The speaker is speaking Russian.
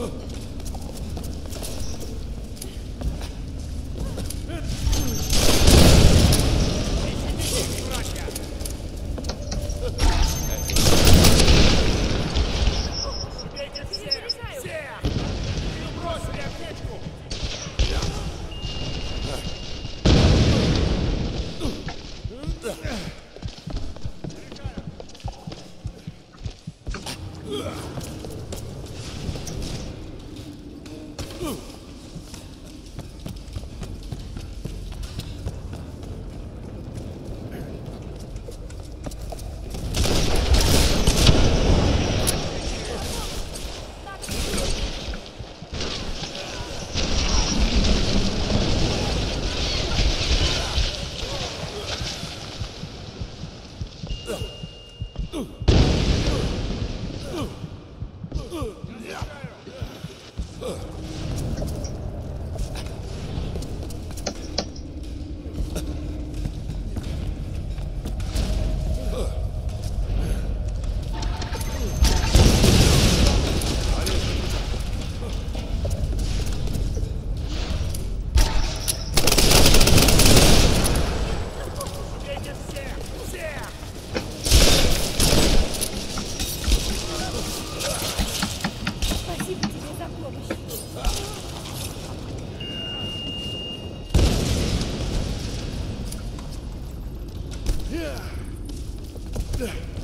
Ugh. Братья!